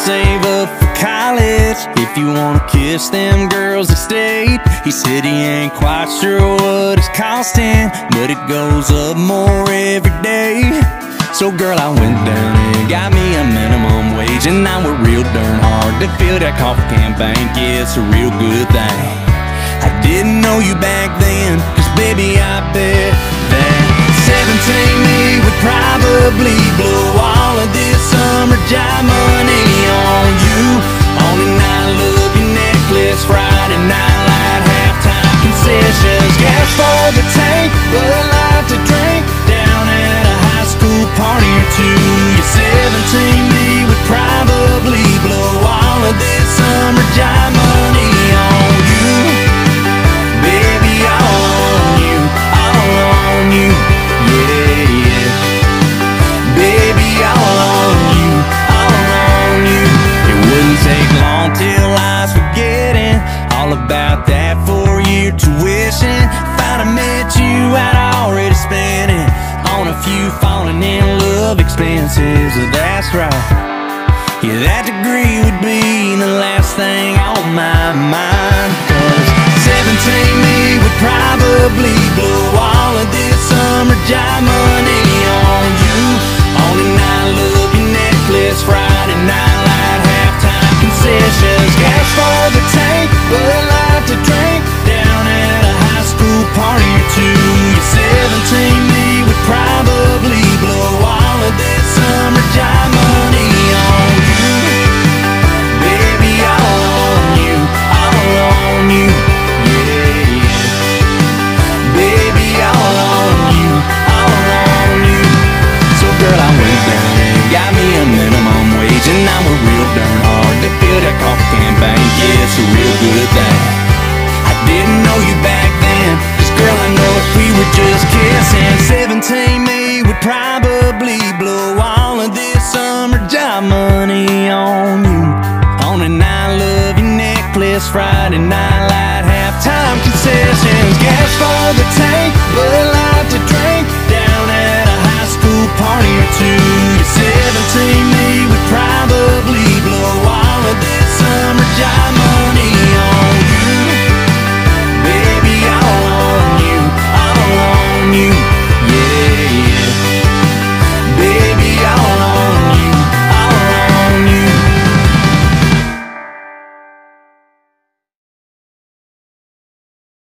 save up for college. If you wanna kiss them girls at state He said he ain't quite sure what it's costing But it goes up more every day. So girl, I went down and got me a minimum wage And I work real darn hard to fill that coffee can bank. Yeah, it's a real good thing. I didn't know you back then Cause baby, I bet that 17 me would probably blow all of this summer job money party or two You 17 me would probably blow all of this summer job money on you. Baby, all on you, all on you, yeah, yeah. Baby, all on you, all on you. It wouldn't take long till I was forgetting All about that four-year tuition. If I'd have met you, I'd already spent it On a few falling in love expenses, well, that's right. Yeah, that degree would be the last thing on my mind. Cause 17 me would probably blow all of this summer job money on you. On a night Friday night light, halftime concessions, gas.